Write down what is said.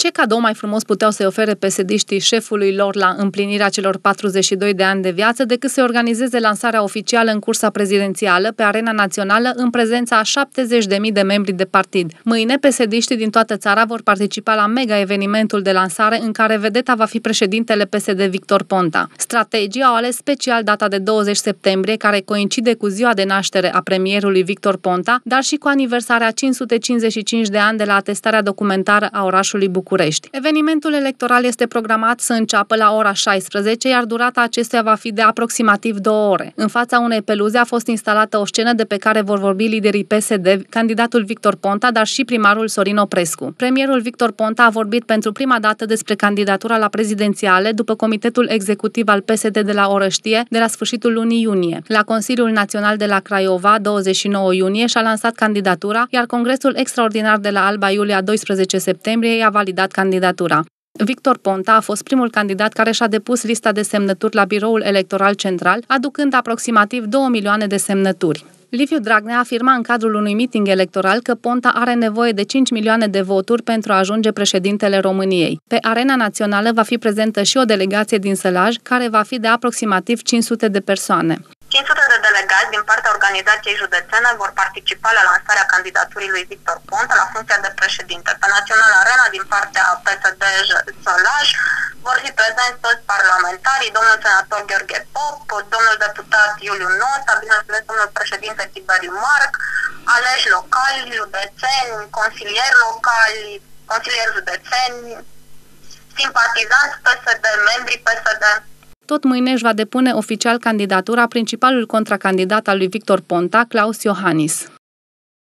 Ce cadou mai frumos puteau să-i ofere psd șefului lor la împlinirea celor 42 de ani de viață decât să organizeze lansarea oficială în cursa prezidențială pe arena națională în prezența a 70.000 de membri de partid. Mâine, psd din toată țara vor participa la mega evenimentul de lansare în care vedeta va fi președintele PSD Victor Ponta. Strategii au ales special data de 20 septembrie, care coincide cu ziua de naștere a premierului Victor Ponta, dar și cu aniversarea 555 de ani de la atestarea documentară a orașului București. Evenimentul electoral este programat să înceapă la ora 16, iar durata acestuia va fi de aproximativ două ore. În fața unei peluze a fost instalată o scenă de pe care vor vorbi liderii PSD, candidatul Victor Ponta, dar și primarul Sorin Oprescu. Premierul Victor Ponta a vorbit pentru prima dată despre candidatura la prezidențiale după Comitetul Executiv al PSD de la Orăștie de la sfârșitul lunii iunie. La Consiliul Național de la Craiova, 29 iunie, și-a lansat candidatura, iar Congresul Extraordinar de la Alba Iulia, 12 septembrie, i-a validat candidatura. Victor Ponta a fost primul candidat care și-a depus lista de semnături la biroul electoral central, aducând aproximativ 2 milioane de semnături. Liviu Dragnea afirma în cadrul unui meeting electoral că Ponta are nevoie de 5 milioane de voturi pentru a ajunge președintele României. Pe arena națională va fi prezentă și o delegație din Sălaj, care va fi de aproximativ 500 de persoane. 500 de delegați din partea organizației județene vor participa la lansarea candidaturii lui Victor Ponta la funcția de președinte. Pe Național Arena, din partea PSD Sălaj, vor fi prezenți toți parlamentarii, domnul senator Gheorghe Pop, domnul deputat Iuliu Nota, bineînțeles domnul președinte Tiberiu Marc, aleși locali, județeni, consilieri locali, consilieri județeni, simpatizanți PSD, membri PSD. Tot mâine își va depune oficial candidatura principalul contracandidat al lui Victor Ponta, Claus Iohannis.